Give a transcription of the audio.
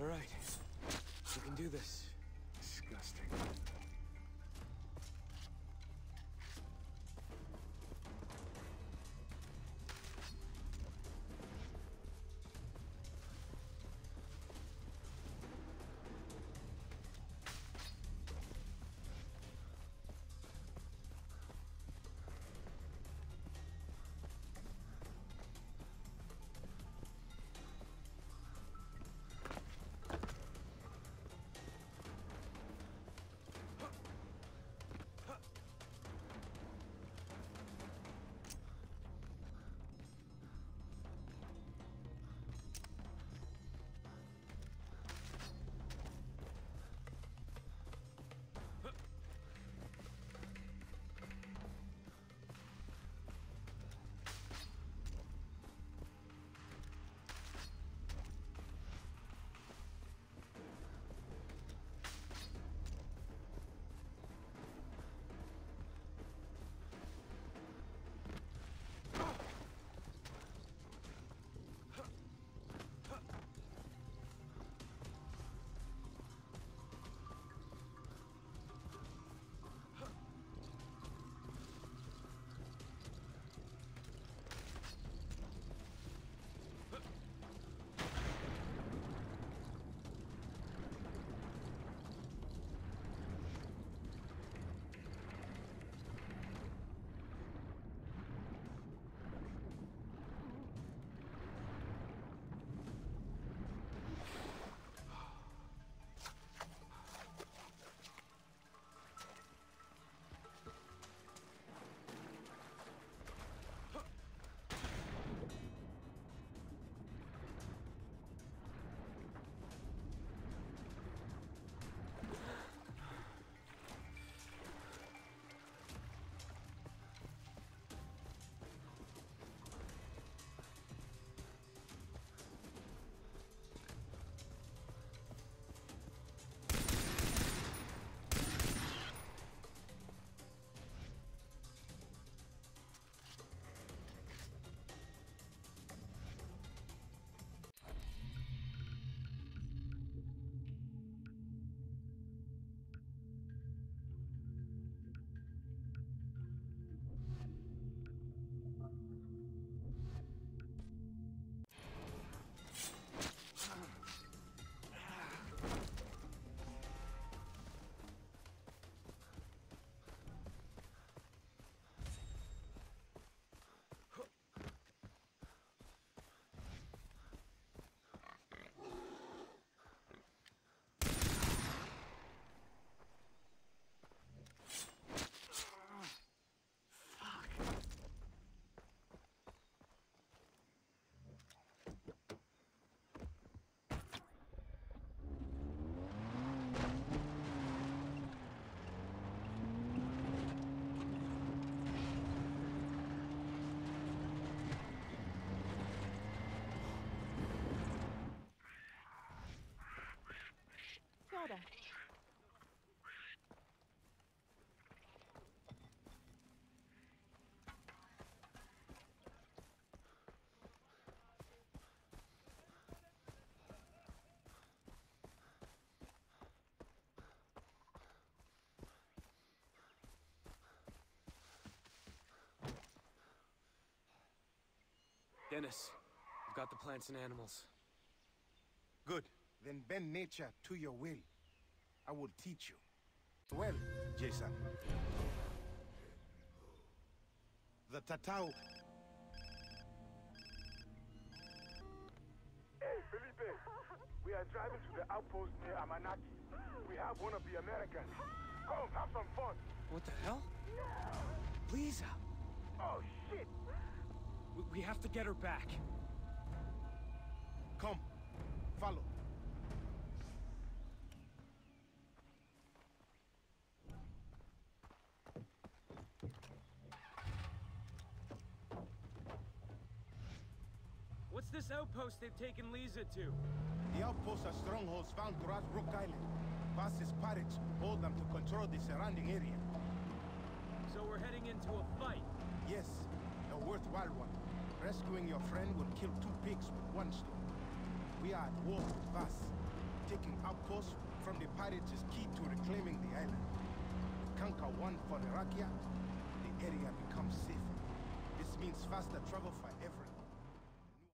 All right. You can do this. Disgusting. Dennis, I've got the plants and animals. Good. Then bend nature to your will. I will teach you. Well, Jason. The Tatau. Hey, Felipe. We are driving to the outpost near Amanaki. We have one of the Americans. Come, have some fun. What the hell? No. Lisa! Oh, shit. We, we have to get her back. Come. Follow. What's this outpost they've taken Lisa to? The outposts are strongholds found throughout Rook Island. Vaas's pirates hold them to control the surrounding area. So we're heading into a fight. Yes, a worthwhile one. Rescuing your friend will kill two pigs with one stone. We are at war with Vaas. Taking outposts from the pirates is key to reclaiming the island. We conquer one for Rakyat, the area becomes safer. This means faster travel for everyone.